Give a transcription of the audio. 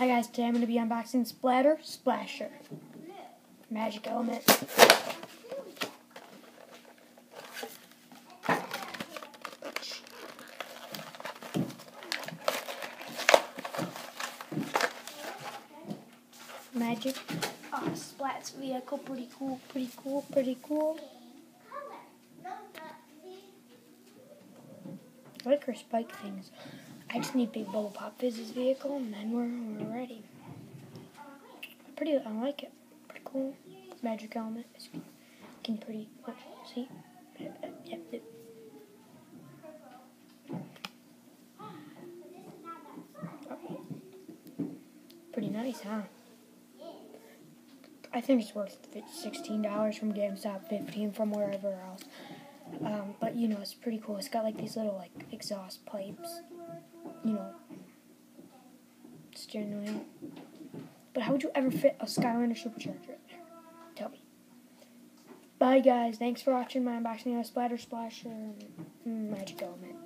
Hi guys, today I'm going to be unboxing Splatter Splasher. Magic Element. Magic. Oh, Splat's vehicle, pretty cool, pretty cool, pretty cool. I like her spike things. I just need Big Bubble Pop Fizz's vehicle, and then we're, we're ready. Pretty, I like it. Pretty cool. Magic element. It's looking pretty. See? Yep. yep. Pretty nice, huh? I think it's worth $16 from GameStop, 15 from wherever else. Um, but you know, it's pretty cool. It's got like these little like exhaust pipes, you know, steering wheel. But how would you ever fit a Skylander supercharger in there? Tell me. Bye guys. Thanks for watching my unboxing of Splatter Splasher Magic Element.